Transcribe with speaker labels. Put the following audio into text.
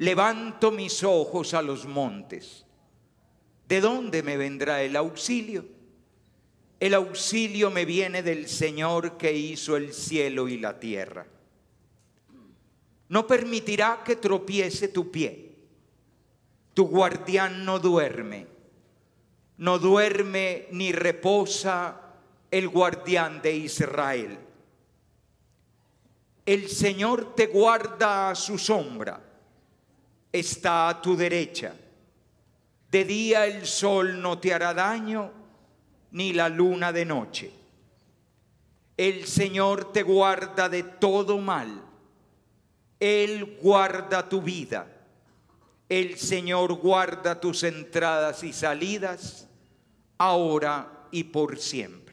Speaker 1: levanto mis ojos a los montes. ¿De dónde me vendrá el auxilio? El auxilio me viene del Señor que hizo el cielo y la tierra. No permitirá que tropiece tu pie. Tu guardián no duerme. No duerme ni reposa el guardián de Israel. El Señor te guarda a su sombra. Está a tu derecha. De día el sol no te hará daño, ni la luna de noche. El Señor te guarda de todo mal. Él guarda tu vida. El Señor guarda tus entradas y salidas, ahora y por siempre.